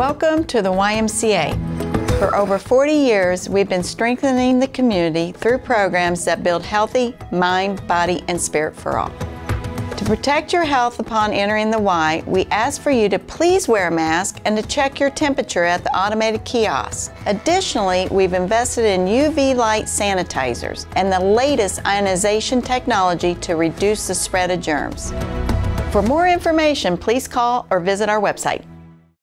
Welcome to the YMCA. For over 40 years, we've been strengthening the community through programs that build healthy mind, body, and spirit for all. To protect your health upon entering the Y, we ask for you to please wear a mask and to check your temperature at the automated kiosks. Additionally, we've invested in UV light sanitizers and the latest ionization technology to reduce the spread of germs. For more information, please call or visit our website.